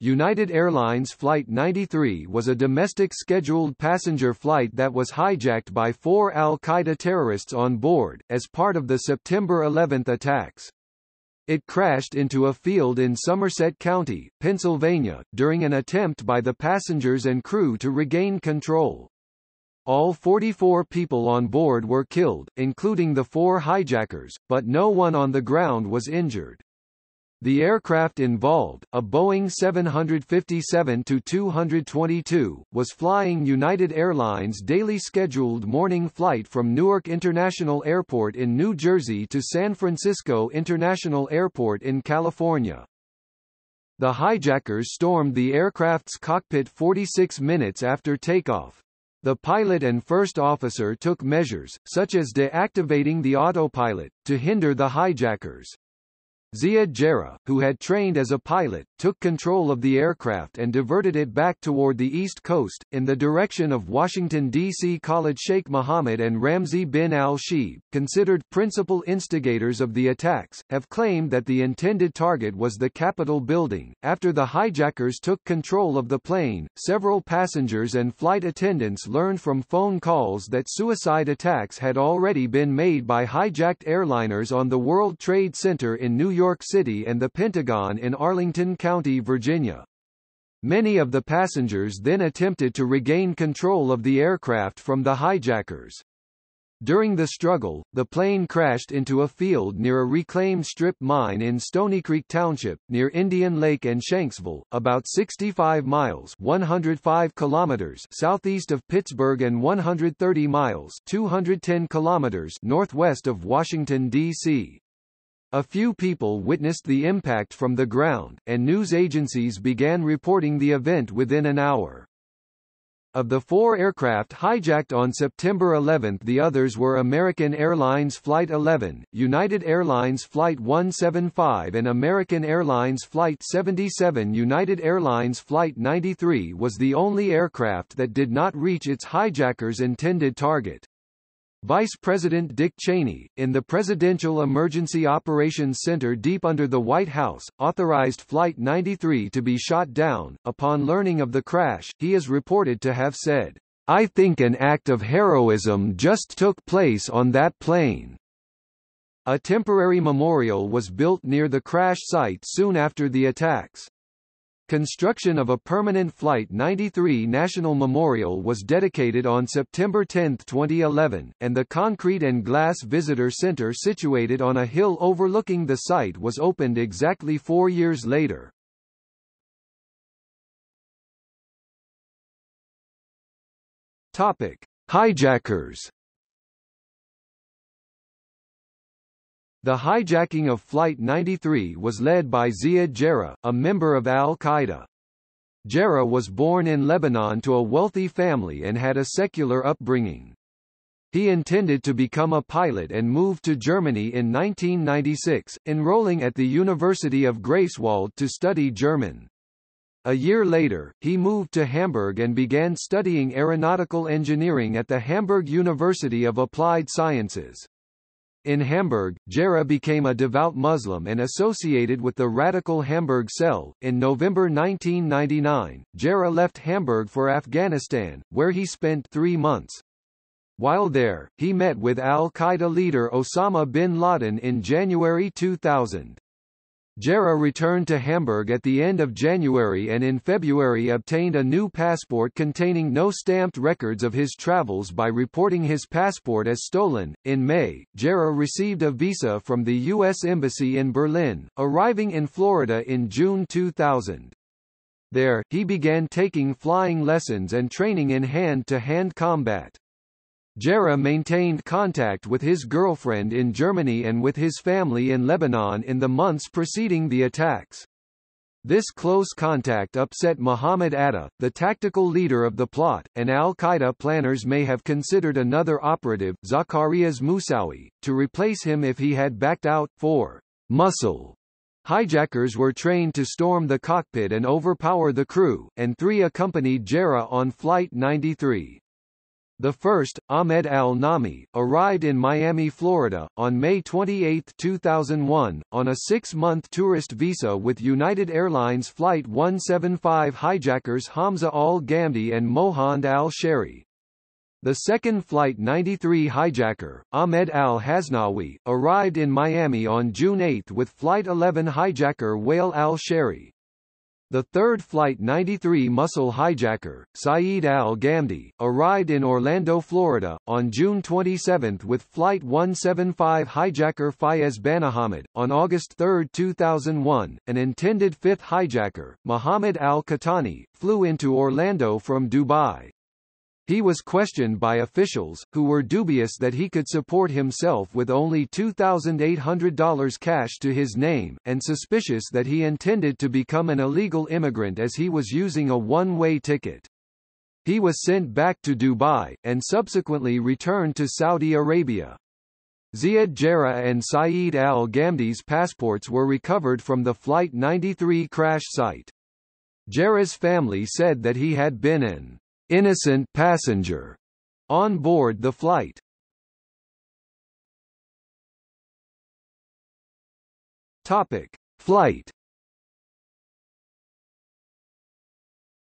United Airlines Flight 93 was a domestic scheduled passenger flight that was hijacked by four al-Qaeda terrorists on board, as part of the September 11 attacks. It crashed into a field in Somerset County, Pennsylvania, during an attempt by the passengers and crew to regain control. All 44 people on board were killed, including the four hijackers, but no one on the ground was injured. The aircraft involved, a Boeing 757-222, was flying United Airlines' daily scheduled morning flight from Newark International Airport in New Jersey to San Francisco International Airport in California. The hijackers stormed the aircraft's cockpit 46 minutes after takeoff. The pilot and first officer took measures, such as deactivating the autopilot, to hinder the hijackers. Ziad Jarrah, who had trained as a pilot, took control of the aircraft and diverted it back toward the east coast, in the direction of Washington, D.C. Khalid Sheikh Mohammed and Ramzi bin al-Shibh, considered principal instigators of the attacks, have claimed that the intended target was the Capitol building. After the hijackers took control of the plane, several passengers and flight attendants learned from phone calls that suicide attacks had already been made by hijacked airliners on the World Trade Center in New York City and the Pentagon in Arlington County, Virginia. Many of the passengers then attempted to regain control of the aircraft from the hijackers. During the struggle, the plane crashed into a field near a reclaimed strip mine in Stony Creek Township, near Indian Lake and Shanksville, about 65 miles 105 kilometers southeast of Pittsburgh and 130 miles 210 kilometers northwest of Washington, D.C. A few people witnessed the impact from the ground, and news agencies began reporting the event within an hour. Of the four aircraft hijacked on September 11 the others were American Airlines Flight 11, United Airlines Flight 175 and American Airlines Flight 77 United Airlines Flight 93 was the only aircraft that did not reach its hijackers' intended target. Vice President Dick Cheney, in the Presidential Emergency Operations Center deep under the White House, authorized Flight 93 to be shot down. Upon learning of the crash, he is reported to have said, I think an act of heroism just took place on that plane. A temporary memorial was built near the crash site soon after the attacks. Construction of a permanent Flight 93 National Memorial was dedicated on September 10, 2011, and the Concrete and Glass Visitor Center situated on a hill overlooking the site was opened exactly four years later. Topic. Hijackers The hijacking of Flight 93 was led by Ziad Jarrah, a member of al-Qaeda. Jarrah was born in Lebanon to a wealthy family and had a secular upbringing. He intended to become a pilot and moved to Germany in 1996, enrolling at the University of Greifswald to study German. A year later, he moved to Hamburg and began studying aeronautical engineering at the Hamburg University of Applied Sciences. In Hamburg, Jarrah became a devout Muslim and associated with the radical Hamburg cell. In November 1999, Jarrah left Hamburg for Afghanistan, where he spent three months. While there, he met with al-Qaeda leader Osama bin Laden in January 2000. Jarrah returned to Hamburg at the end of January and in February obtained a new passport containing no stamped records of his travels by reporting his passport as stolen. In May, Jarrah received a visa from the U.S. Embassy in Berlin, arriving in Florida in June 2000. There, he began taking flying lessons and training in hand-to-hand -hand combat. Jarrah maintained contact with his girlfriend in Germany and with his family in Lebanon in the months preceding the attacks. This close contact upset Mohamed Atta, the tactical leader of the plot, and al-Qaeda planners may have considered another operative, Zacarias Moussaoui, to replace him if he had backed out, for muscle. Hijackers were trained to storm the cockpit and overpower the crew, and three accompanied Jarrah on Flight 93. The first, Ahmed Al-Nami, arrived in Miami, Florida, on May 28, 2001, on a six-month tourist visa with United Airlines Flight 175 hijackers Hamza Al-Ghamdi and Mohand Al-Shehri. The second Flight 93 hijacker, Ahmed Al-Haznawi, arrived in Miami on June 8 with Flight 11 hijacker Wail Al-Shehri. The third Flight 93 Muscle hijacker, Saeed Al-Ghamdi, arrived in Orlando, Florida, on June 27 with Flight 175 hijacker Fayez Banihammad. On August 3, 2001, an intended fifth hijacker, Muhammad Al-Qahtani, flew into Orlando from Dubai. He was questioned by officials, who were dubious that he could support himself with only $2,800 cash to his name, and suspicious that he intended to become an illegal immigrant as he was using a one-way ticket. He was sent back to Dubai, and subsequently returned to Saudi Arabia. Ziad Jarrah and Saeed al-Ghamdi's passports were recovered from the Flight 93 crash site. Jarrah's family said that he had been an innocent passenger on board the flight. Topic: Flight.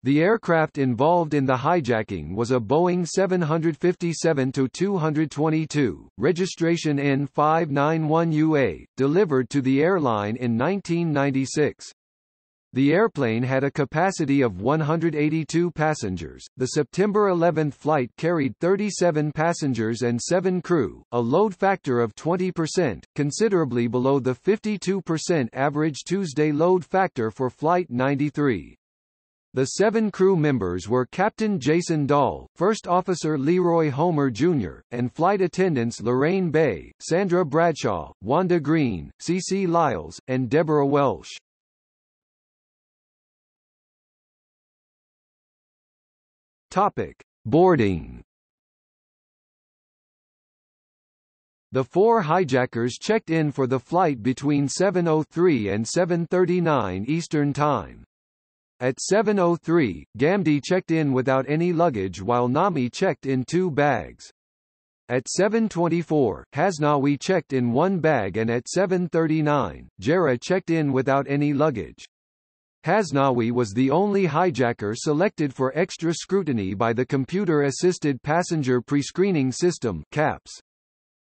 The aircraft involved in the hijacking was a Boeing 757-222, registration N591UA, delivered to the airline in 1996. The airplane had a capacity of 182 passengers. The September 11 flight carried 37 passengers and 7 crew, a load factor of 20%, considerably below the 52% average Tuesday load factor for Flight 93. The seven crew members were Captain Jason Dahl, First Officer Leroy Homer Jr., and flight attendants Lorraine Bay, Sandra Bradshaw, Wanda Green, C.C. Lyles, and Deborah Welsh. Topic: Boarding. The four hijackers checked in for the flight between 7.03 and 7.39 Eastern Time. At 7.03, Ghamdi checked in without any luggage while Nami checked in two bags. At 7.24, Haznawi checked in one bag and at 7.39, Jarrah checked in without any luggage. Haznawi was the only hijacker selected for extra scrutiny by the Computer-Assisted Passenger Prescreening System CAPPS.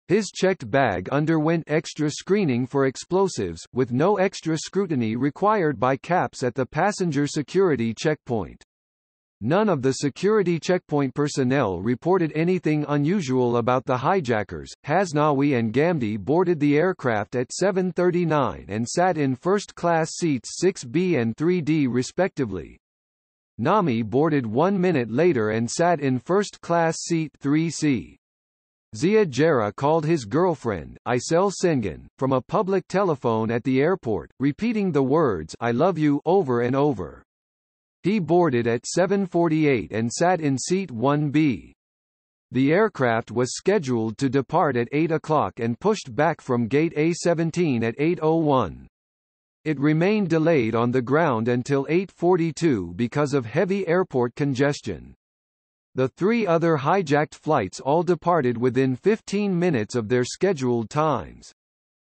His checked bag underwent extra screening for explosives, with no extra scrutiny required by CAPPS at the passenger security checkpoint. None of the security checkpoint personnel reported anything unusual about the hijackers. Haznawi and Ghamdi boarded the aircraft at 7:39 and sat in first-class seats 6B and 3D respectively. Nami boarded 1 minute later and sat in first-class seat 3C. Ziad Jarrah called his girlfriend, Isel Sengen, from a public telephone at the airport, repeating the words I love you over and over. He boarded at 7.48 and sat in seat 1B. The aircraft was scheduled to depart at 8 o'clock and pushed back from gate A17 at 8.01. It remained delayed on the ground until 8.42 because of heavy airport congestion. The three other hijacked flights all departed within 15 minutes of their scheduled times.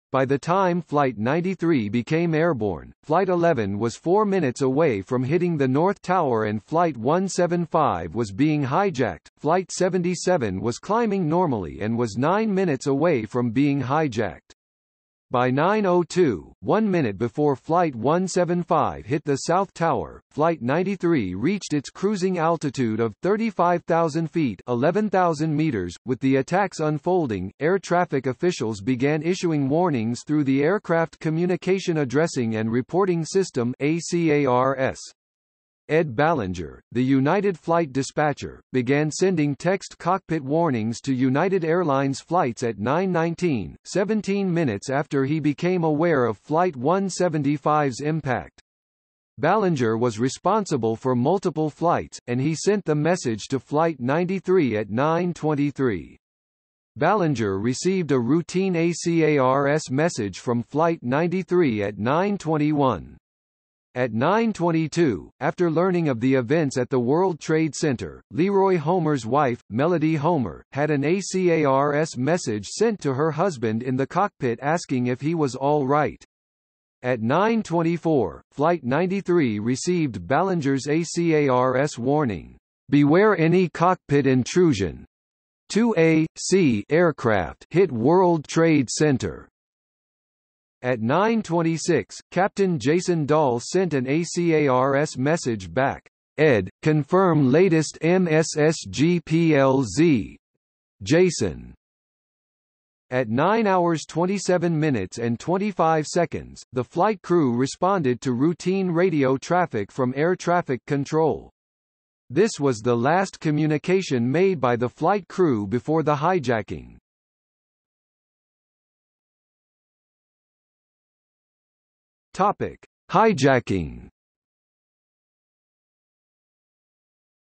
By the time Flight 93 became airborne, Flight 11 was four minutes away from hitting the North Tower and Flight 175 was being hijacked. Flight 77 was climbing normally and was nine minutes away from being hijacked. By 9.02, one minute before Flight 175 hit the South Tower, Flight 93 reached its cruising altitude of 35,000 feet 11,000 meters. With the attacks unfolding, air traffic officials began issuing warnings through the Aircraft Communication Addressing and Reporting System ACARS. Ed Ballinger, the United flight dispatcher, began sending text cockpit warnings to United Airlines flights at 9.19, 17 minutes after he became aware of Flight 175's impact. Ballinger was responsible for multiple flights, and he sent the message to Flight 93 at 9.23. Ballinger received a routine ACARS message from Flight 93 at 9.21. At 9.22, after learning of the events at the World Trade Center, Leroy Homer's wife, Melody Homer, had an ACARS message sent to her husband in the cockpit asking if he was all right. At 9.24, Flight 93 received Ballinger's ACARS warning, "'Beware any cockpit intrusion. 2A, C aircraft hit World Trade Center. At 9.26, Captain Jason Dahl sent an ACARS message back. Ed, confirm latest MSSGPLZ. Jason. At 9 hours 27 minutes and 25 seconds, the flight crew responded to routine radio traffic from air traffic control. This was the last communication made by the flight crew before the hijacking. Topic: Hijacking.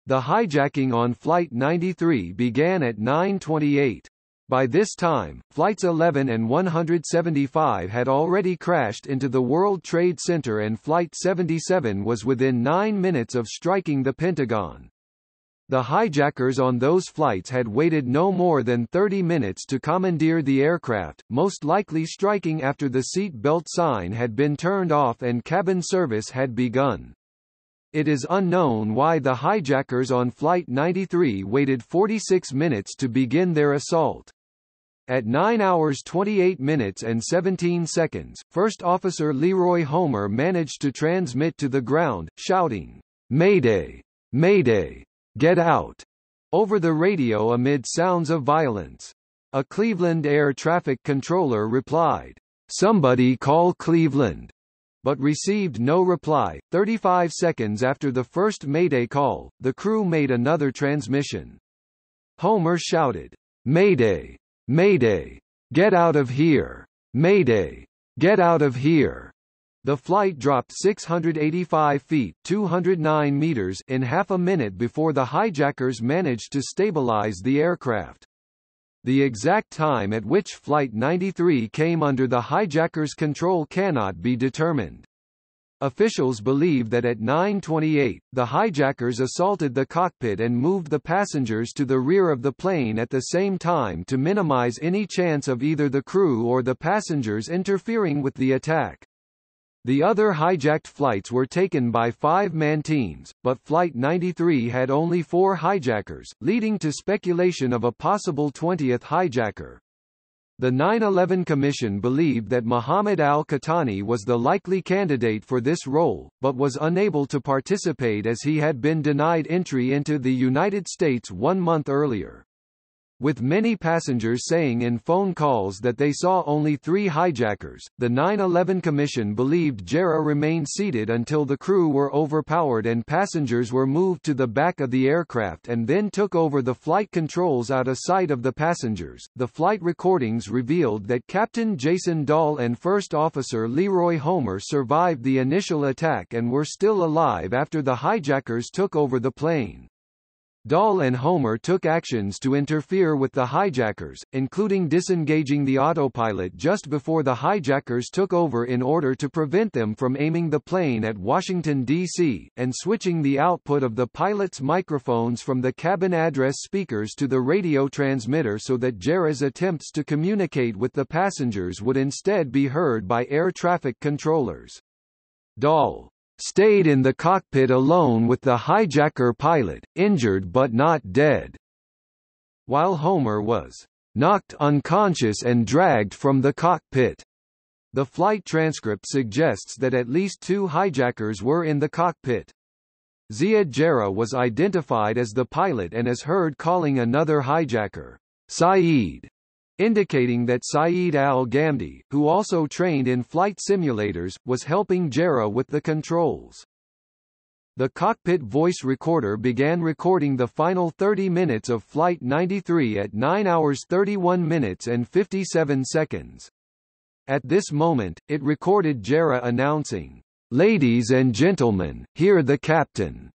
The hijacking on Flight 93 began at 9:28. By this time, Flights 11 and 175 had already crashed into the World Trade Center and Flight 77 was within nine minutes of striking the Pentagon. The hijackers on those flights had waited no more than 30 minutes to commandeer the aircraft, most likely striking after the seat belt sign had been turned off and cabin service had begun. It is unknown why the hijackers on Flight 93 waited 46 minutes to begin their assault. At 9 hours 28 minutes and 17 seconds, First Officer Leroy Homer managed to transmit to the ground, shouting, Mayday! Mayday! Get out! over the radio amid sounds of violence. A Cleveland air traffic controller replied, Somebody call Cleveland, but received no reply. 35 seconds after the first Mayday call, the crew made another transmission. Homer shouted, Mayday! Mayday! Get out of here! Mayday! Get out of here! The flight dropped 685 feet 209 meters in half a minute before the hijackers managed to stabilize the aircraft. The exact time at which Flight 93 came under the hijackers' control cannot be determined. Officials believe that at 9.28, the hijackers assaulted the cockpit and moved the passengers to the rear of the plane at the same time to minimize any chance of either the crew or the passengers interfering with the attack. The other hijacked flights were taken by five-man teams, but Flight 93 had only four hijackers, leading to speculation of a possible 20th hijacker. The 9-11 Commission believed that Muhammad al-Qahtani was the likely candidate for this role, but was unable to participate as he had been denied entry into the United States one month earlier. With many passengers saying in phone calls that they saw only three hijackers, the 9-11 Commission believed Jarrah remained seated until the crew were overpowered and passengers were moved to the back of the aircraft and then took over the flight controls out of sight of the passengers. The flight recordings revealed that Captain Jason Dahl and First Officer Leroy Homer survived the initial attack and were still alive after the hijackers took over the plane. Dahl and Homer took actions to interfere with the hijackers, including disengaging the autopilot just before the hijackers took over in order to prevent them from aiming the plane at Washington, D.C., and switching the output of the pilot's microphones from the cabin address speakers to the radio transmitter so that Jarrah's attempts to communicate with the passengers would instead be heard by air traffic controllers. Dahl stayed in the cockpit alone with the hijacker pilot, injured but not dead. While Homer was knocked unconscious and dragged from the cockpit. The flight transcript suggests that at least two hijackers were in the cockpit. Ziad Jarrah was identified as the pilot and is heard calling another hijacker, Saeed, indicating that Saeed al-Ghamdi, who also trained in flight simulators, was helping Jarrah with the controls. The cockpit voice recorder began recording the final 30 minutes of Flight 93 at 9 hours 31 minutes and 57 seconds. At this moment, it recorded Jarrah announcing, Ladies and gentlemen, hear the captain.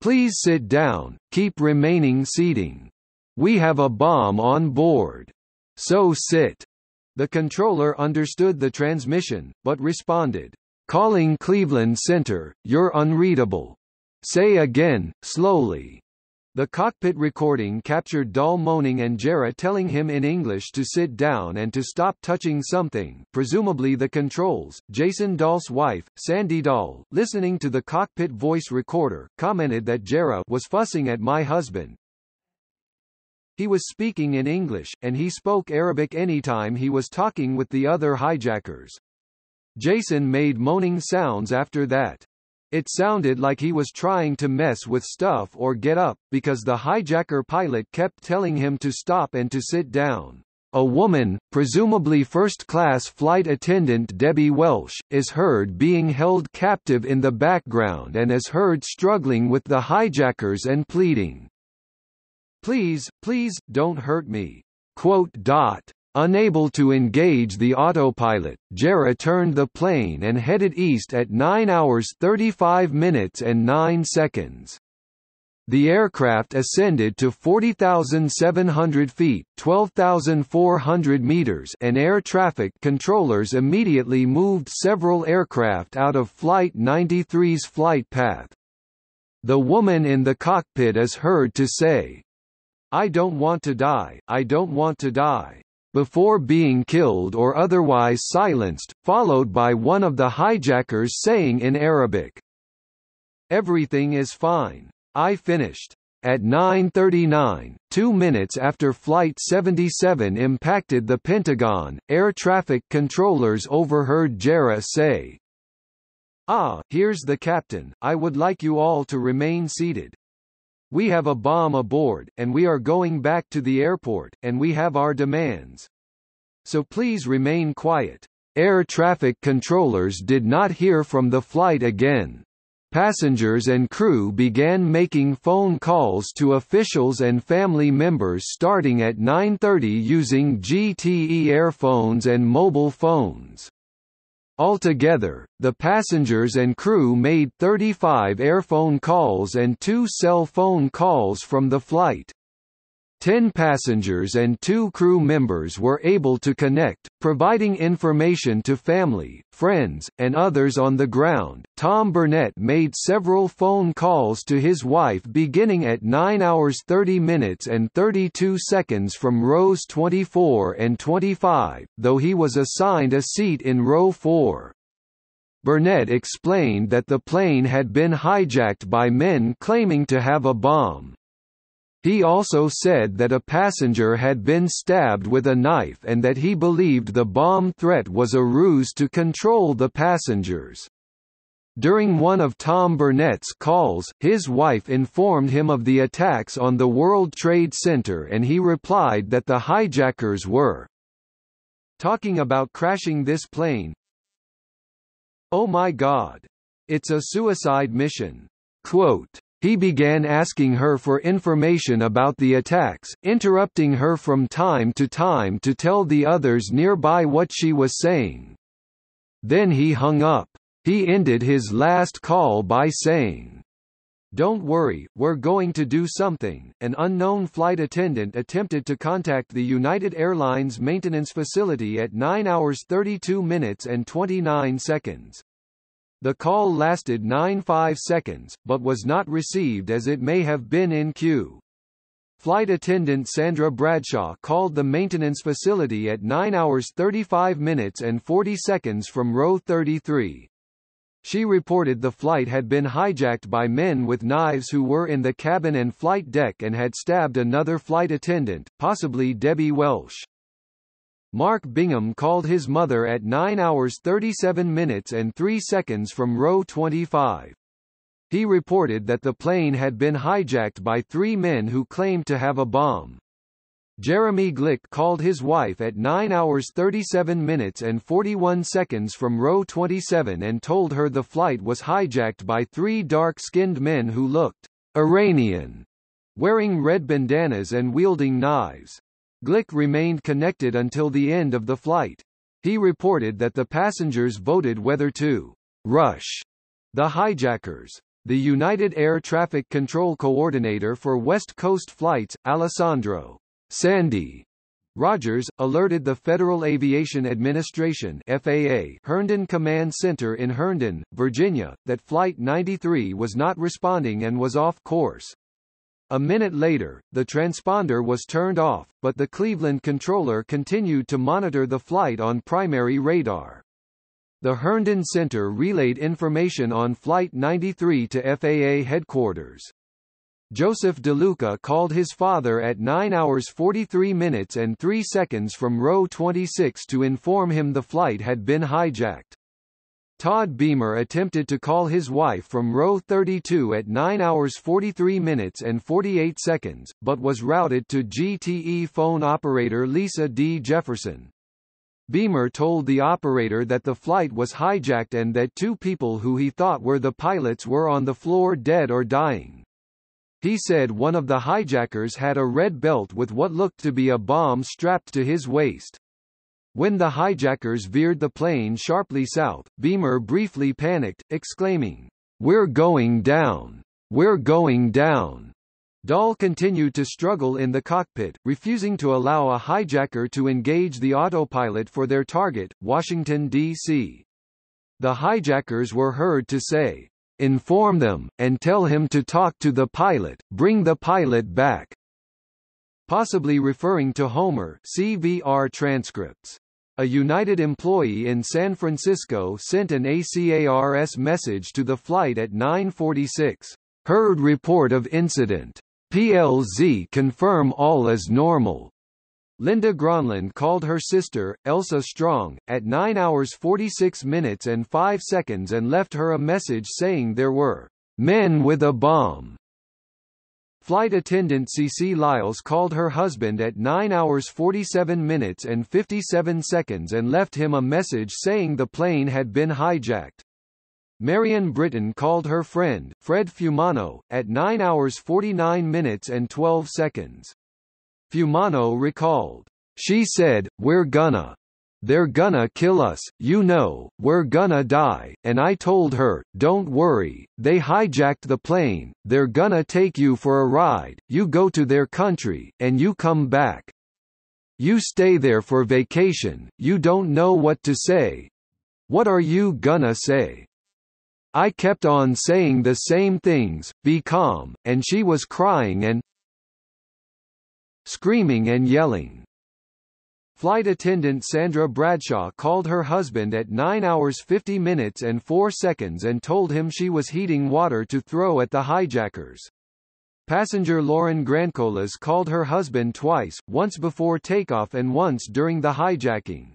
Please sit down, keep remaining seating. We have a bomb on board. So sit. The controller understood the transmission, but responded, Calling Cleveland Center, you're unreadable. Say again, slowly. The cockpit recording captured Dahl moaning and Jarrah telling him in English to sit down and to stop touching something presumably the controls. Jason Dahl's wife, Sandy Dahl, listening to the cockpit voice recorder, commented that Jarrah was fussing at my husband. He was speaking in English, and he spoke Arabic anytime he was talking with the other hijackers. Jason made moaning sounds after that. It sounded like he was trying to mess with stuff or get up, because the hijacker pilot kept telling him to stop and to sit down. A woman, presumably first-class flight attendant Debbie Welsh, is heard being held captive in the background and is heard struggling with the hijackers and pleading, Please, please, don't hurt me. Quote dot. Unable to engage the autopilot, Jarrah turned the plane and headed east at 9 hours 35 minutes and 9 seconds. The aircraft ascended to 40,700 feet 12,400 meters and air traffic controllers immediately moved several aircraft out of Flight 93's flight path. The woman in the cockpit is heard to say, I don't want to die, I don't want to die before being killed or otherwise silenced, followed by one of the hijackers saying in Arabic, Everything is fine. I finished. At 9.39, two minutes after Flight 77 impacted the Pentagon, air traffic controllers overheard Jarrah say, Ah, here's the captain, I would like you all to remain seated. We have a bomb aboard, and we are going back to the airport, and we have our demands. So please remain quiet. Air traffic controllers did not hear from the flight again. Passengers and crew began making phone calls to officials and family members starting at 9.30 using GTE airphones and mobile phones. Altogether, the passengers and crew made 35 airphone calls and two cell phone calls from the flight. Ten passengers and two crew members were able to connect, providing information to family, friends, and others on the ground. Tom Burnett made several phone calls to his wife beginning at 9 hours 30 minutes and 32 seconds from rows 24 and 25, though he was assigned a seat in row 4. Burnett explained that the plane had been hijacked by men claiming to have a bomb. He also said that a passenger had been stabbed with a knife and that he believed the bomb threat was a ruse to control the passengers. During one of Tom Burnett's calls, his wife informed him of the attacks on the World Trade Center and he replied that the hijackers were talking about crashing this plane. Oh my God. It's a suicide mission. Quote, he began asking her for information about the attacks, interrupting her from time to time to tell the others nearby what she was saying. Then he hung up. He ended his last call by saying, Don't worry, we're going to do something. An unknown flight attendant attempted to contact the United Airlines maintenance facility at 9 hours 32 minutes and 29 seconds. The call lasted 9.5 seconds, but was not received as it may have been in queue. Flight attendant Sandra Bradshaw called the maintenance facility at 9 hours 35 minutes and 40 seconds from row 33. She reported the flight had been hijacked by men with knives who were in the cabin and flight deck and had stabbed another flight attendant, possibly Debbie Welsh. Mark Bingham called his mother at 9 hours 37 minutes and 3 seconds from row 25. He reported that the plane had been hijacked by three men who claimed to have a bomb. Jeremy Glick called his wife at 9 hours 37 minutes and 41 seconds from row 27 and told her the flight was hijacked by three dark-skinned men who looked Iranian, wearing red bandanas and wielding knives. Glick remained connected until the end of the flight. He reported that the passengers voted whether to rush the hijackers. The United Air Traffic Control Coordinator for West Coast flights, Alessandro Sandy Rogers, alerted the Federal Aviation Administration FAA Herndon Command Center in Herndon, Virginia, that Flight 93 was not responding and was off course. A minute later, the transponder was turned off, but the Cleveland controller continued to monitor the flight on primary radar. The Herndon Center relayed information on Flight 93 to FAA headquarters. Joseph DeLuca called his father at 9 hours 43 minutes and 3 seconds from row 26 to inform him the flight had been hijacked. Todd Beamer attempted to call his wife from row 32 at 9 hours 43 minutes and 48 seconds, but was routed to GTE phone operator Lisa D. Jefferson. Beamer told the operator that the flight was hijacked and that two people who he thought were the pilots were on the floor dead or dying. He said one of the hijackers had a red belt with what looked to be a bomb strapped to his waist. When the hijackers veered the plane sharply south, Beamer briefly panicked, exclaiming, We're going down! We're going down! Dahl continued to struggle in the cockpit, refusing to allow a hijacker to engage the autopilot for their target, Washington, D.C. The hijackers were heard to say, Inform them, and tell him to talk to the pilot, bring the pilot back. Possibly referring to Homer CVR transcripts. A United employee in San Francisco sent an ACARS message to the flight at 946. Heard report of incident. PLZ confirm all is normal. Linda Gronlund called her sister, Elsa Strong, at 9 hours 46 minutes and 5 seconds and left her a message saying there were men with a bomb. Flight attendant CC Lyles called her husband at 9 hours 47 minutes and 57 seconds and left him a message saying the plane had been hijacked. Marion Britton called her friend, Fred Fumano, at 9 hours 49 minutes and 12 seconds. Fumano recalled, She said, we're gonna. They're gonna kill us, you know, we're gonna die, and I told her, don't worry, they hijacked the plane, they're gonna take you for a ride, you go to their country, and you come back. You stay there for vacation, you don't know what to say. What are you gonna say? I kept on saying the same things, be calm, and she was crying and, screaming and yelling. Flight attendant Sandra Bradshaw called her husband at 9 hours 50 minutes and 4 seconds and told him she was heating water to throw at the hijackers. Passenger Lauren Grandcolas called her husband twice, once before takeoff and once during the hijacking.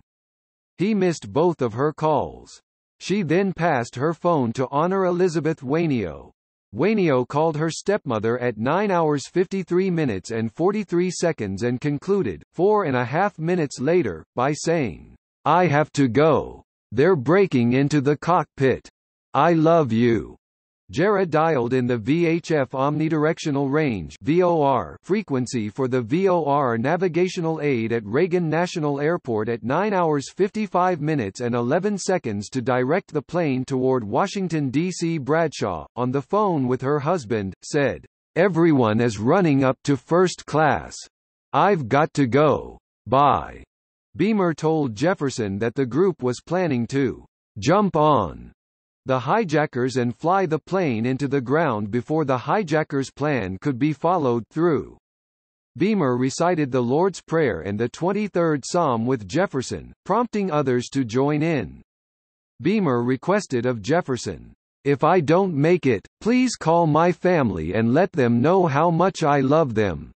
He missed both of her calls. She then passed her phone to Honor Elizabeth Wainio. Wainio called her stepmother at 9 hours 53 minutes and 43 seconds and concluded, four and a half minutes later, by saying, I have to go. They're breaking into the cockpit. I love you. Jarrah dialed in the VHF omnidirectional range VOR frequency for the VOR navigational aid at Reagan National Airport at 9 hours 55 minutes and 11 seconds to direct the plane toward Washington, D.C. Bradshaw, on the phone with her husband, said, Everyone is running up to first class. I've got to go. Bye. Beamer told Jefferson that the group was planning to jump on the hijackers and fly the plane into the ground before the hijackers' plan could be followed through. Beamer recited the Lord's Prayer and the 23rd Psalm with Jefferson, prompting others to join in. Beamer requested of Jefferson, If I don't make it, please call my family and let them know how much I love them.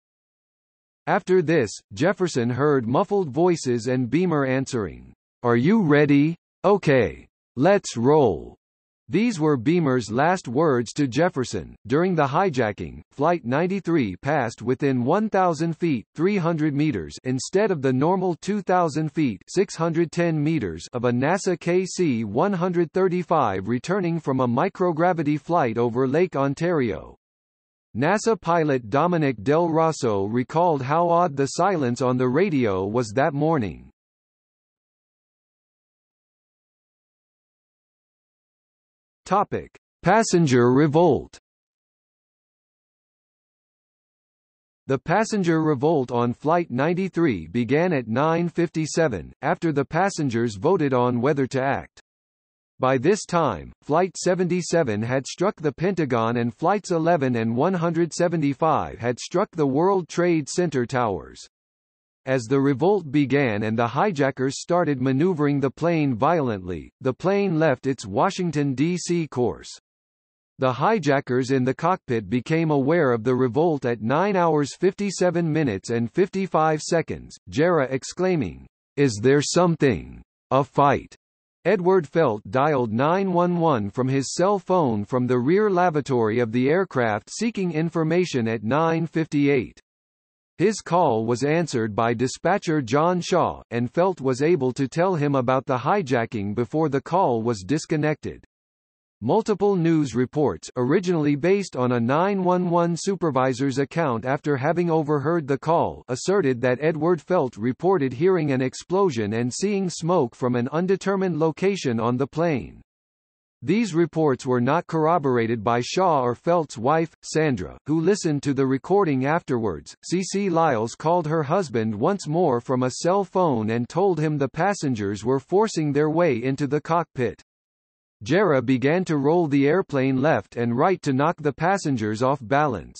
After this, Jefferson heard muffled voices and Beamer answering, Are you ready? Okay. Let's roll. These were Beamer's last words to Jefferson. During the hijacking, Flight 93 passed within 1,000 feet 300 meters instead of the normal 2,000 feet 610 meters of a NASA KC-135 returning from a microgravity flight over Lake Ontario. NASA pilot Dominic Del Rosso recalled how odd the silence on the radio was that morning. Topic: Passenger revolt. The passenger revolt on Flight 93 began at 9.57, after the passengers voted on whether to act. By this time, Flight 77 had struck the Pentagon and Flights 11 and 175 had struck the World Trade Center towers. As the revolt began and the hijackers started maneuvering the plane violently, the plane left its Washington, D.C. course. The hijackers in the cockpit became aware of the revolt at 9 hours 57 minutes and 55 seconds, Jarrah exclaiming, Is there something? A fight? Edward Felt dialed 911 from his cell phone from the rear lavatory of the aircraft seeking information at 9.58. His call was answered by dispatcher John Shaw, and Felt was able to tell him about the hijacking before the call was disconnected. Multiple news reports originally based on a 911 supervisor's account after having overheard the call asserted that Edward Felt reported hearing an explosion and seeing smoke from an undetermined location on the plane. These reports were not corroborated by Shaw or Felt's wife, Sandra, who listened to the recording afterwards. C.C. Lyles called her husband once more from a cell phone and told him the passengers were forcing their way into the cockpit. Jarrah began to roll the airplane left and right to knock the passengers off balance.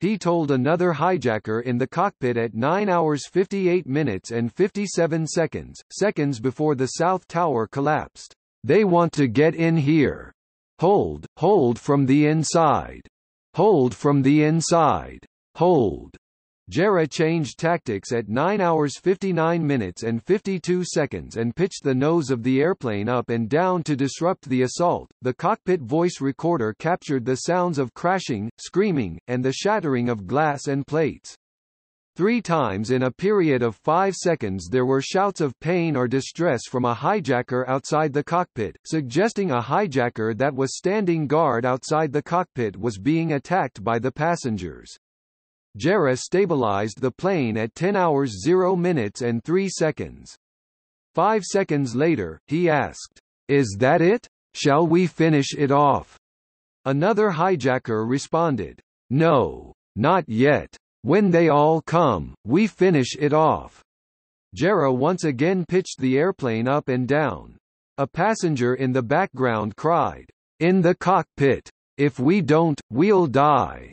He told another hijacker in the cockpit at 9 hours 58 minutes and 57 seconds, seconds before the South Tower collapsed, They want to get in here. Hold, hold from the inside. Hold from the inside. Hold. Jarrah changed tactics at 9 hours 59 minutes and 52 seconds and pitched the nose of the airplane up and down to disrupt the assault. The cockpit voice recorder captured the sounds of crashing, screaming, and the shattering of glass and plates. Three times in a period of five seconds there were shouts of pain or distress from a hijacker outside the cockpit, suggesting a hijacker that was standing guard outside the cockpit was being attacked by the passengers. Jarrah stabilized the plane at 10 hours 0 minutes and 3 seconds. Five seconds later, he asked, Is that it? Shall we finish it off? Another hijacker responded, No, not yet. When they all come, we finish it off. Jarrah once again pitched the airplane up and down. A passenger in the background cried, In the cockpit! If we don't, we'll die.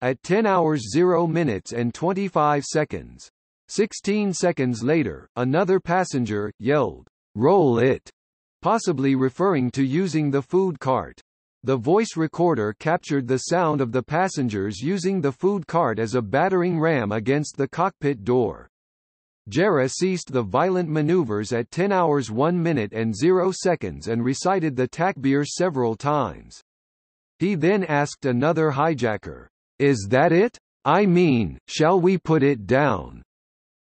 At 10 hours 0 minutes and 25 seconds. 16 seconds later, another passenger, yelled, Roll it! Possibly referring to using the food cart. The voice recorder captured the sound of the passengers using the food cart as a battering ram against the cockpit door. Jarrah ceased the violent maneuvers at 10 hours 1 minute and 0 seconds and recited the takbir several times. He then asked another hijacker, is that it? I mean, shall we put it down?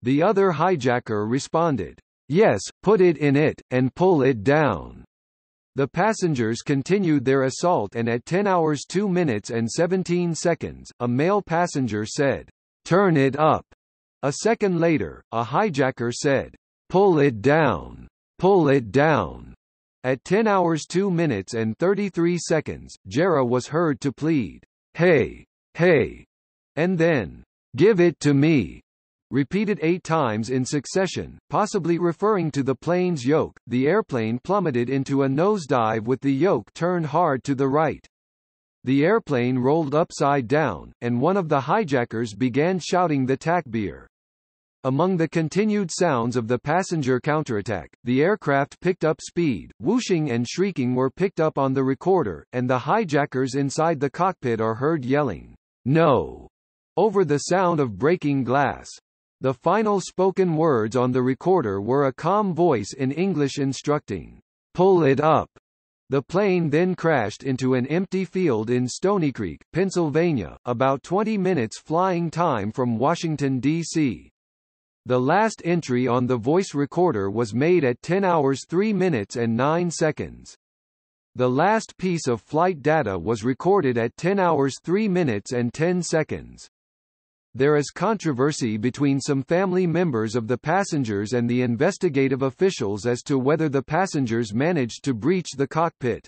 The other hijacker responded, Yes, put it in it, and pull it down. The passengers continued their assault and at 10 hours 2 minutes and 17 seconds, a male passenger said, Turn it up. A second later, a hijacker said, Pull it down. Pull it down. At 10 hours 2 minutes and 33 seconds, Jarrah was heard to plead, Hey, hey, and then, give it to me, repeated eight times in succession, possibly referring to the plane's yoke. The airplane plummeted into a nosedive with the yoke turned hard to the right. The airplane rolled upside down, and one of the hijackers began shouting the takbir. Among the continued sounds of the passenger counterattack, the aircraft picked up speed, whooshing and shrieking were picked up on the recorder, and the hijackers inside the cockpit are heard yelling, no, over the sound of breaking glass. The final spoken words on the recorder were a calm voice in English instructing, pull it up. The plane then crashed into an empty field in Stony Creek, Pennsylvania, about 20 minutes flying time from Washington, D.C. The last entry on the voice recorder was made at 10 hours 3 minutes and 9 seconds. The last piece of flight data was recorded at 10 hours 3 minutes and 10 seconds. There is controversy between some family members of the passengers and the investigative officials as to whether the passengers managed to breach the cockpit.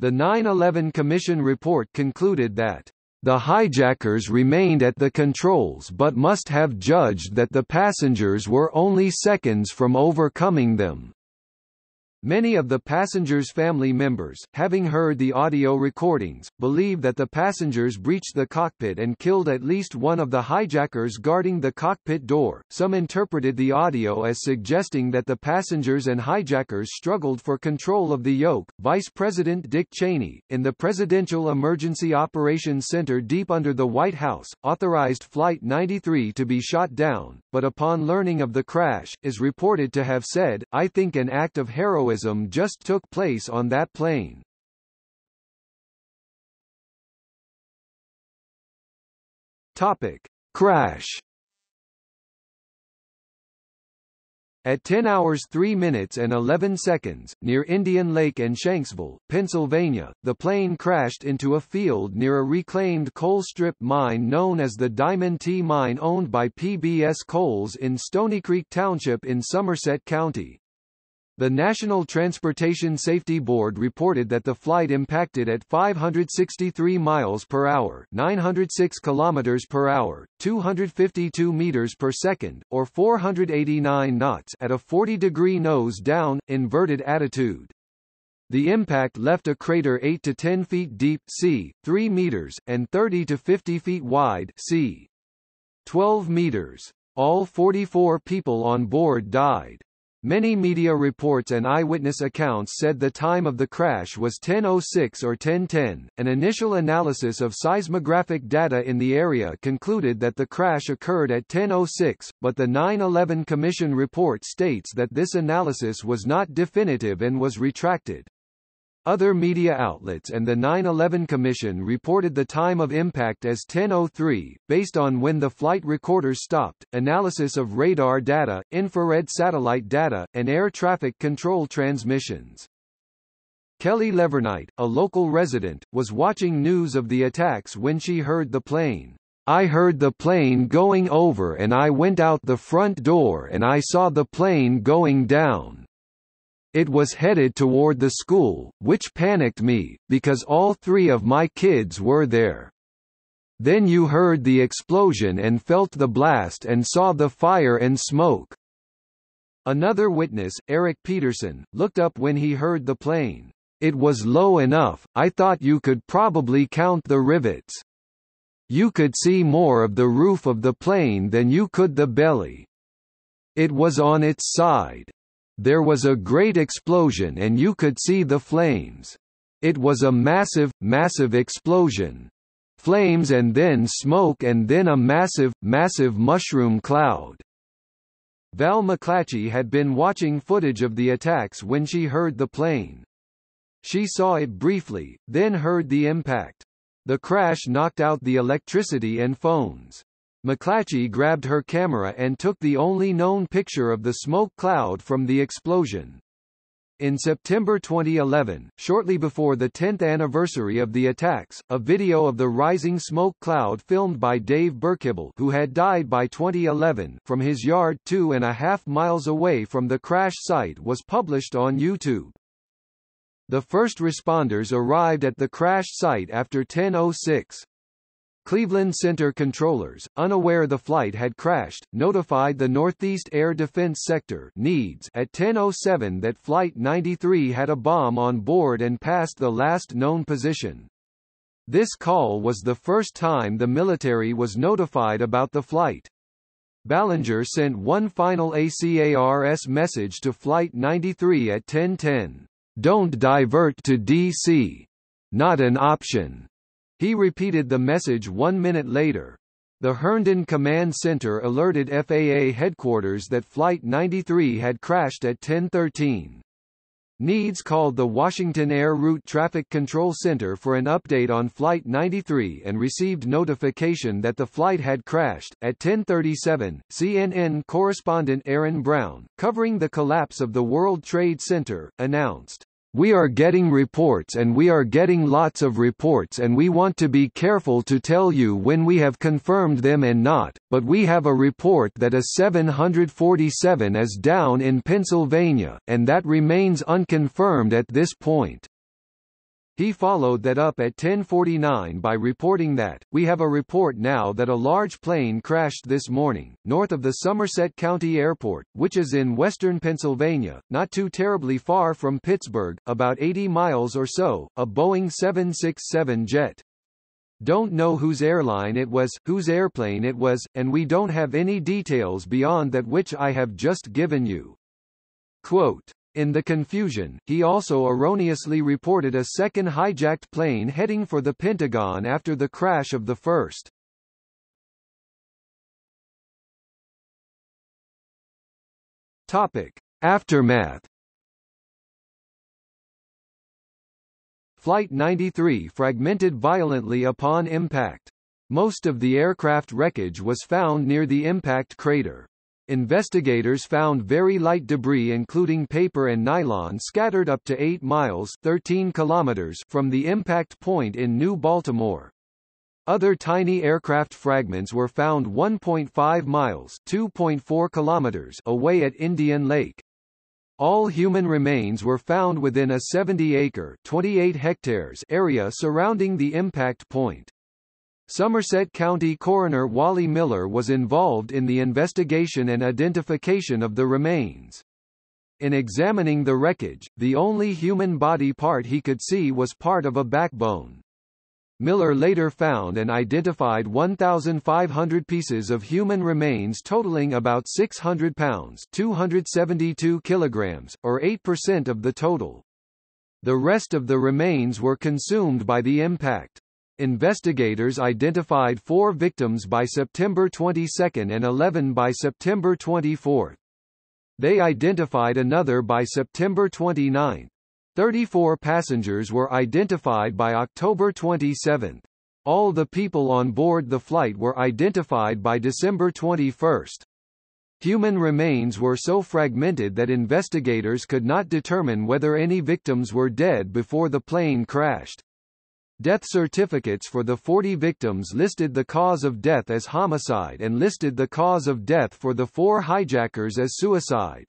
The 9-11 Commission report concluded that The hijackers remained at the controls but must have judged that the passengers were only seconds from overcoming them. Many of the passengers' family members, having heard the audio recordings, believe that the passengers breached the cockpit and killed at least one of the hijackers guarding the cockpit door. Some interpreted the audio as suggesting that the passengers and hijackers struggled for control of the yoke. Vice President Dick Cheney, in the Presidential Emergency Operations Center deep under the White House, authorized Flight 93 to be shot down, but upon learning of the crash, is reported to have said, I think an act of heroism just took place on that plane. Topic: Crash. At 10 hours 3 minutes and 11 seconds, near Indian Lake and Shanksville, Pennsylvania, the plane crashed into a field near a reclaimed coal strip mine known as the Diamond T Mine owned by PBS Coals in Stony Creek Township in Somerset County. The National Transportation Safety Board reported that the flight impacted at 563 miles per hour, 906 kilometers per hour, 252 meters per second, or 489 knots at a 40-degree nose-down, inverted attitude. The impact left a crater 8 to 10 feet deep c. 3 meters, and 30 to 50 feet wide c. 12 meters. All 44 people on board died. Many media reports and eyewitness accounts said the time of the crash was 10:06 or 10:10. An initial analysis of seismographic data in the area concluded that the crash occurred at 10:06, but the 9/11 Commission report states that this analysis was not definitive and was retracted. Other media outlets and the 9-11 Commission reported the time of impact as 10.03, based on when the flight recorders stopped, analysis of radar data, infrared satellite data, and air traffic control transmissions. Kelly Leverknight, a local resident, was watching news of the attacks when she heard the plane. I heard the plane going over and I went out the front door and I saw the plane going down. It was headed toward the school, which panicked me, because all three of my kids were there. Then you heard the explosion and felt the blast and saw the fire and smoke. Another witness, Eric Peterson, looked up when he heard the plane. It was low enough, I thought you could probably count the rivets. You could see more of the roof of the plane than you could the belly. It was on its side. There was a great explosion and you could see the flames. It was a massive, massive explosion. Flames and then smoke and then a massive, massive mushroom cloud. Val McClatchy had been watching footage of the attacks when she heard the plane. She saw it briefly, then heard the impact. The crash knocked out the electricity and phones. McClatchy grabbed her camera and took the only known picture of the smoke cloud from the explosion. In September 2011, shortly before the 10th anniversary of the attacks, a video of the rising smoke cloud filmed by Dave Berkebile who had died by 2011 from his yard two and a half miles away from the crash site was published on YouTube. The first responders arrived at the crash site after 10.06. Cleveland Center controllers, unaware the flight had crashed, notified the Northeast Air Defense Sector (NEADS) at 10:07 that Flight 93 had a bomb on board and passed the last known position. This call was the first time the military was notified about the flight. Ballinger sent one final ACARS message to Flight 93 at 10:10. Don't divert to DC. Not an option. He repeated the message one minute later. The Herndon Command Center alerted FAA headquarters that Flight 93 had crashed at 1013. NEADS called the Washington Air Route Traffic Control Center for an update on Flight 93 and received notification that the flight had crashed. At 10:37, CNN correspondent Aaron Brown, covering the collapse of the World Trade Center, announced, we are getting reports and we are getting lots of reports and we want to be careful to tell you when we have confirmed them and not, but we have a report that a 747 is down in Pennsylvania, and that remains unconfirmed at this point. He followed that up at 10:49 by reporting that, "We have a report now that a large plane crashed this morning, north of the Somerset County Airport, which is in western Pennsylvania, not too terribly far from Pittsburgh, about 80 miles or so, a Boeing 767 jet. Don't know whose airline it was, whose airplane it was, and we don't have any details beyond that which I have just given you." Quote. In the confusion, he also erroneously reported a second hijacked plane heading for the Pentagon after the crash of the first. Topic. Aftermath Flight 93 fragmented violently upon impact. Most of the aircraft wreckage was found near the impact crater. Investigators found very light debris including paper and nylon scattered up to 8 miles 13 kilometers from the impact point in New Baltimore. Other tiny aircraft fragments were found 1.5 miles 2.4 kilometers away at Indian Lake. All human remains were found within a 70-acre 28 hectares area surrounding the impact point. Somerset County Coroner Wally Miller was involved in the investigation and identification of the remains. In examining the wreckage, the only human body part he could see was part of a backbone. Miller later found and identified 1,500 pieces of human remains totaling about 600 pounds 272 kilograms, or 8% of the total. The rest of the remains were consumed by the impact. Investigators identified four victims by September 22 and 11 by September 24. They identified another by September 29. 34 passengers were identified by October 27. All the people on board the flight were identified by December 21. Human remains were so fragmented that investigators could not determine whether any victims were dead before the plane crashed. Death certificates for the 40 victims listed the cause of death as homicide and listed the cause of death for the four hijackers as suicide.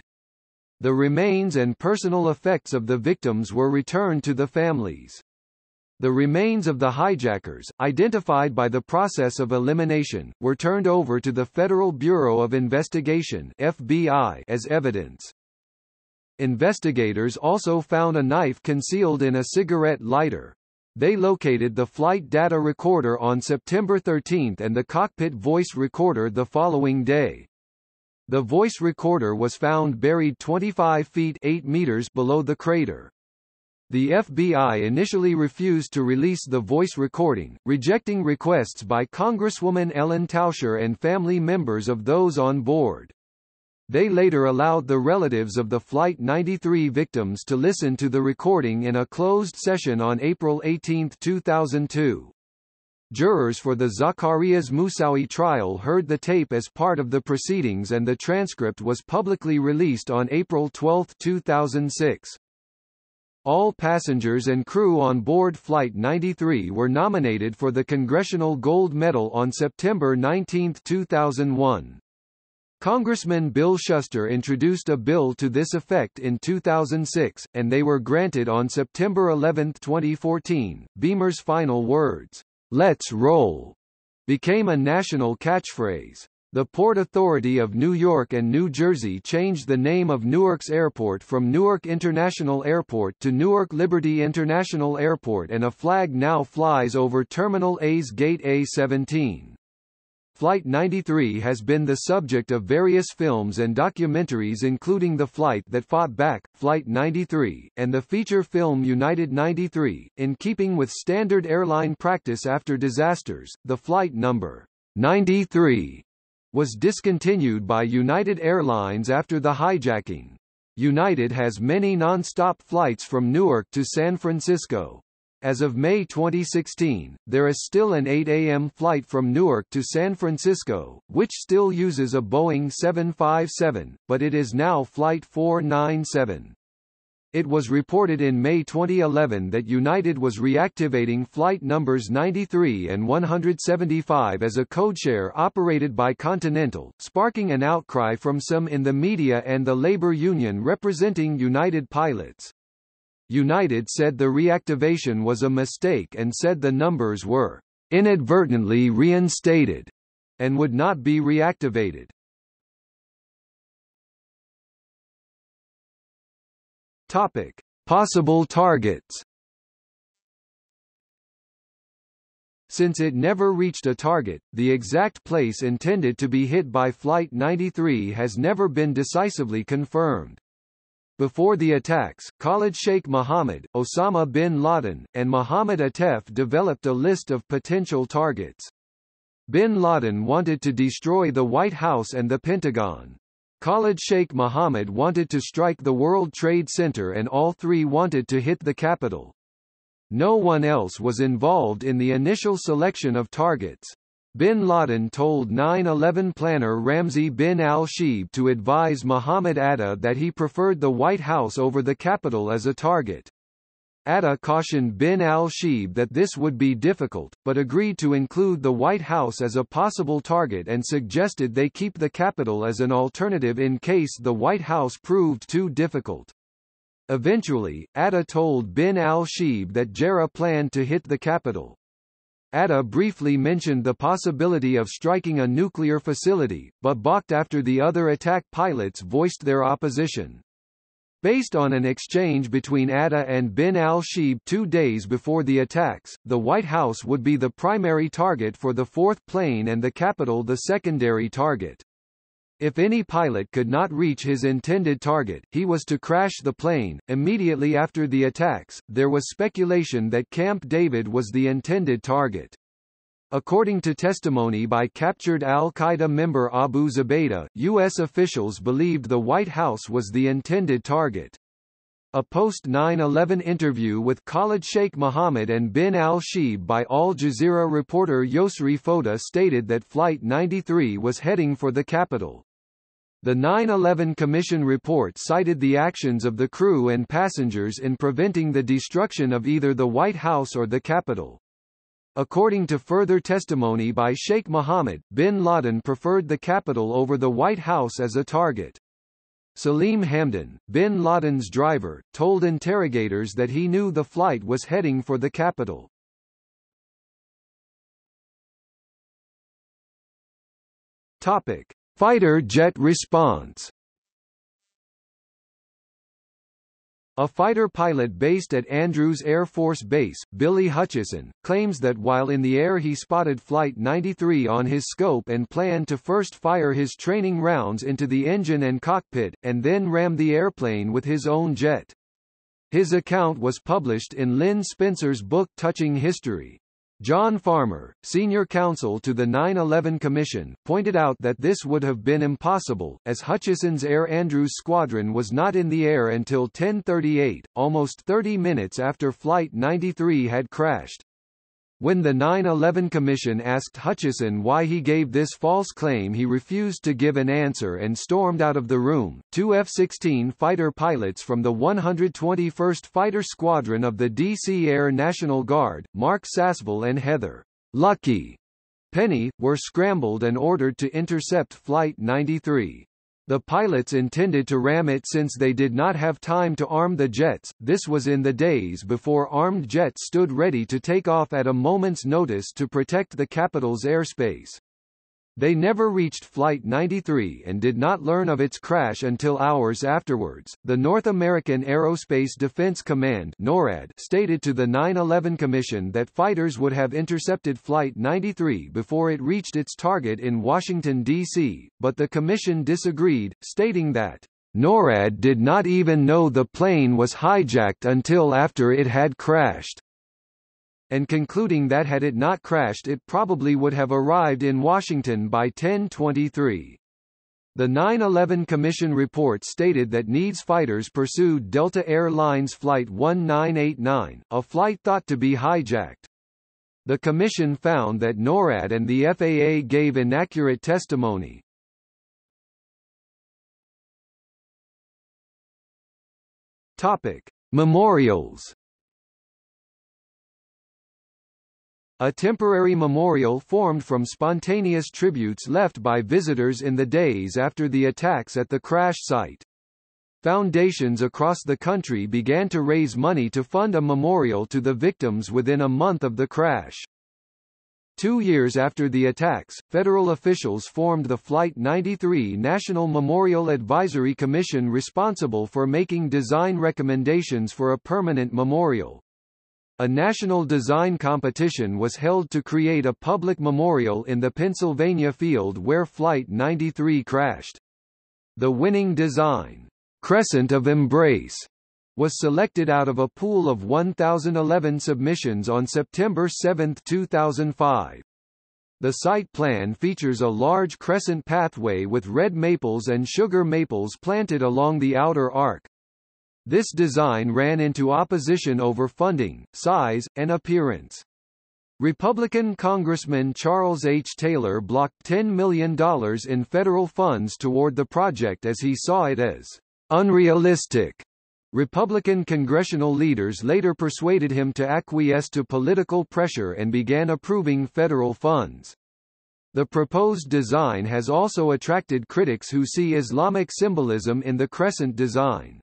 The remains and personal effects of the victims were returned to the families. The remains of the hijackers, identified by the process of elimination, were turned over to the Federal Bureau of Investigation FBI as evidence. Investigators also found a knife concealed in a cigarette lighter, they located the flight data recorder on September 13 and the cockpit voice recorder the following day. The voice recorder was found buried 25 feet 8 meters below the crater. The FBI initially refused to release the voice recording, rejecting requests by Congresswoman Ellen Tauscher and family members of those on board. They later allowed the relatives of the Flight 93 victims to listen to the recording in a closed session on April 18, 2002. Jurors for the Zacarias Moussaoui trial heard the tape as part of the proceedings and the transcript was publicly released on April 12, 2006. All passengers and crew on board Flight 93 were nominated for the Congressional Gold Medal on September 19, 2001. Congressman Bill Shuster introduced a bill to this effect in 2006, and they were granted on September 11, 2014. Beamer's final words, "Let's roll," became a national catchphrase. The Port Authority of New York and New Jersey changed the name of Newark's airport from Newark International Airport to Newark Liberty International Airport and a flag now flies over Terminal A's Gate A-17. Flight 93 has been the subject of various films and documentaries including The Flight That Fought Back, Flight 93, and the feature film United 93. In keeping with standard airline practice after disasters, the flight number 93 was discontinued by United Airlines after the hijacking. United has many non-stop flights from Newark to San Francisco, as of May 2016, there is still an 8 a.m. flight from Newark to San Francisco, which still uses a Boeing 757, but it is now Flight 497. It was reported in May 2011 that United was reactivating flight numbers 93 and 175 as a codeshare operated by Continental, sparking an outcry from some in the media and the labor union representing United pilots. United said the reactivation was a mistake and said the numbers were inadvertently reinstated and would not be reactivated. Topic: Possible targets. Since it never reached a target, the exact place intended to be hit by Flight 93 has never been decisively confirmed. Before the attacks, Khalid Sheikh Mohammed, Osama bin Laden, and Mohammed Atef developed a list of potential targets. Bin Laden wanted to destroy the White House and the Pentagon. Khalid Sheikh Mohammed wanted to strike the World Trade Center and all three wanted to hit the Capitol. No one else was involved in the initial selection of targets. Bin Laden told 9-11 planner Ramzi bin al-Shibh to advise Mohamed Atta that he preferred the White House over the Capitol as a target. Atta cautioned bin al-Shibh that this would be difficult, but agreed to include the White House as a possible target and suggested they keep the Capitol as an alternative in case the White House proved too difficult. Eventually, Atta told bin al-Shibh that Jarrah planned to hit the Capitol. Atta briefly mentioned the possibility of striking a nuclear facility, but balked after the other attack pilots voiced their opposition. Based on an exchange between Atta and bin al-Shibh two days before the attacks, the White House would be the primary target for the fourth plane and the Capitol the secondary target. If any pilot could not reach his intended target, he was to crash the plane. Immediately after the attacks, there was speculation that Camp David was the intended target. According to testimony by captured al-Qaeda member Abu Zubaydah, U.S. officials believed the White House was the intended target. A post-9-11 interview with Khalid Sheikh Mohammed and bin al-Shibh by Al Jazeera reporter Yosri Fouda stated that Flight 93 was heading for the Capitol. The 9-11 Commission report cited the actions of the crew and passengers in preventing the destruction of either the White House or the Capitol. According to further testimony by Sheikh Mohammed, bin Laden preferred the Capitol over the White House as a target. Salim Hamdan, bin Laden's driver, told interrogators that he knew the flight was heading for the Capitol. Topic. Fighter jet response A fighter pilot based at Andrews Air Force Base, Billy Hutchison, claims that while in the air he spotted Flight 93 on his scope and planned to first fire his training rounds into the engine and cockpit, and then ram the airplane with his own jet. His account was published in Lynn Spencer's book Touching History. John Farmer, senior counsel to the 9-11 Commission, pointed out that this would have been impossible, as Hutchison's Air Andrews squadron was not in the air until 1038, almost 30 minutes after Flight 93 had crashed. When the 9-11 Commission asked Hutchison why he gave this false claim he refused to give an answer and stormed out of the room. Two F-16 fighter pilots from the 121st Fighter Squadron of the D.C. Air National Guard, Mark Sasseville and Heather Lucky Penny, were scrambled and ordered to intercept Flight 93. The pilots intended to ram it since they did not have time to arm the jets, this was in the days before armed jets stood ready to take off at a moment's notice to protect the capital's airspace. They never reached Flight 93 and did not learn of its crash until hours afterwards. The North American Aerospace Defense Command (NORAD) stated to the 9/11 Commission that fighters would have intercepted Flight 93 before it reached its target in Washington D.C., but the commission disagreed, stating that NORAD did not even know the plane was hijacked until after it had crashed and concluding that had it not crashed it probably would have arrived in Washington by 1023. The 9-11 Commission report stated that NEADS fighters pursued Delta Air Lines Flight 1989, a flight thought to be hijacked. The Commission found that NORAD and the FAA gave inaccurate testimony. Topic. Memorials A temporary memorial formed from spontaneous tributes left by visitors in the days after the attacks at the crash site. Foundations across the country began to raise money to fund a memorial to the victims within a month of the crash. Two years after the attacks, federal officials formed the Flight 93 National Memorial Advisory Commission responsible for making design recommendations for a permanent memorial. A national design competition was held to create a public memorial in the Pennsylvania field where Flight 93 crashed. The winning design, Crescent of Embrace, was selected out of a pool of 1,011 submissions on September 7, 2005. The site plan features a large crescent pathway with red maples and sugar maples planted along the outer arc. This design ran into opposition over funding, size, and appearance. Republican Congressman Charles H. Taylor blocked $10 million in federal funds toward the project as he saw it as unrealistic. Republican congressional leaders later persuaded him to acquiesce to political pressure and began approving federal funds. The proposed design has also attracted critics who see Islamic symbolism in the crescent design.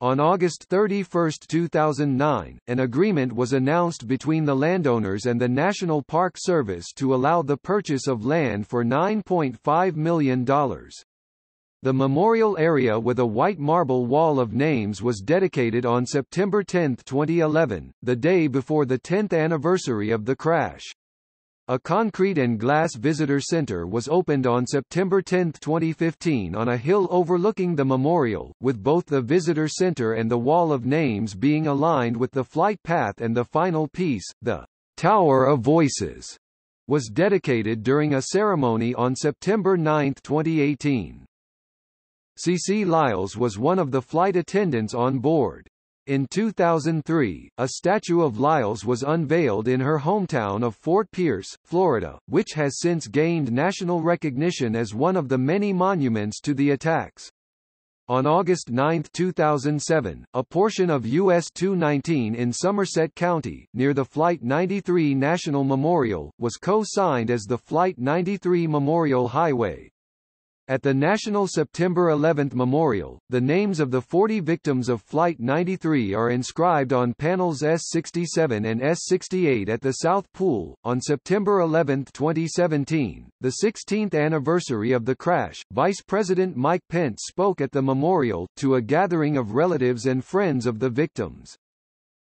On August 31, 2009, an agreement was announced between the landowners and the National Park Service to allow the purchase of land for $9.5 million. The memorial area with a white marble wall of names was dedicated on September 10, 2011, the day before the 10th anniversary of the crash. A concrete and glass visitor center was opened on September 10, 2015 on a hill overlooking the memorial, with both the visitor center and the wall of names being aligned with the flight path and the final piece, the Tower of Voices, was dedicated during a ceremony on September 9, 2018. CeCe Lyles was one of the flight attendants on board. In 2003, a statue of Lyles was unveiled in her hometown of Fort Pierce, Florida, which has since gained national recognition as one of the many monuments to the attacks. On August 9, 2007, a portion of US 219 in Somerset County, near the Flight 93 National Memorial, was co-signed as the Flight 93 Memorial Highway. At the National September 11 Memorial, the names of the 40 victims of Flight 93 are inscribed on panels S67 and S68 at the South Pool. On September 11, 2017, the 16th anniversary of the crash, Vice President Mike Pence spoke at the memorial, to a gathering of relatives and friends of the victims.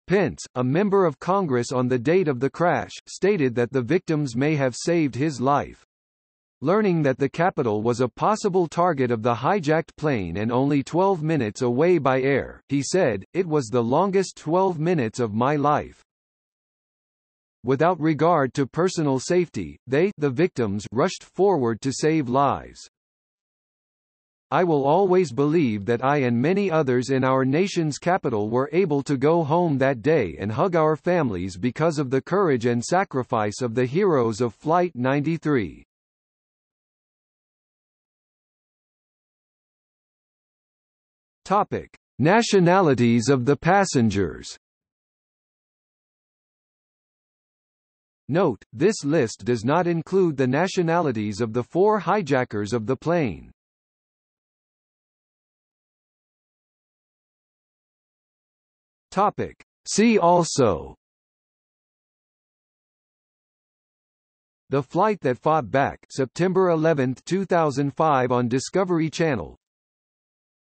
Pence, a member of Congress on the date of the crash, stated that the victims may have saved his life. Learning that the capital was a possible target of the hijacked plane and only 12 minutes away by air, he said, it was the longest 12 minutes of my life. Without regard to personal safety, they the victims rushed forward to save lives. I will always believe that I and many others in our nation's capital were able to go home that day and hug our families because of the courage and sacrifice of the heroes of Flight 93. Topic: Nationalities of the passengers. Note, this list does not include the nationalities of the four hijackers of the plane. Topic. See also The Flight That Fought Back September 11, 2005 on Discovery Channel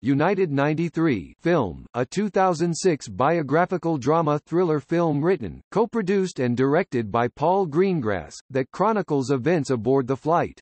United 93 film, a 2006 biographical drama thriller film written, co-produced and directed by Paul Greengrass, that chronicles events aboard the flight.